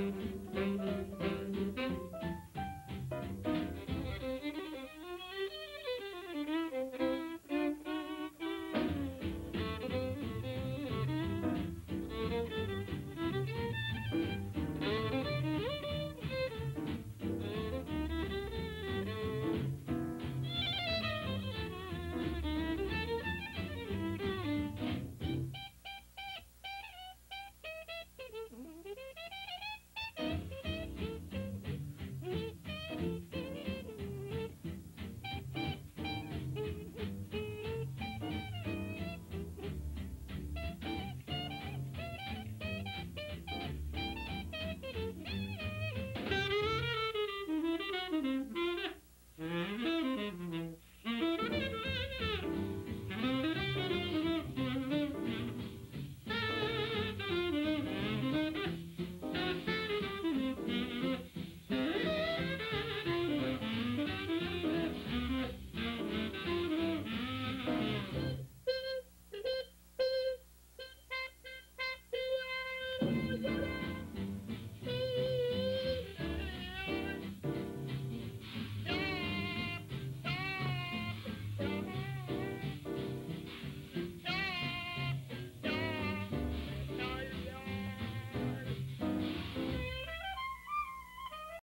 Mm-hmm.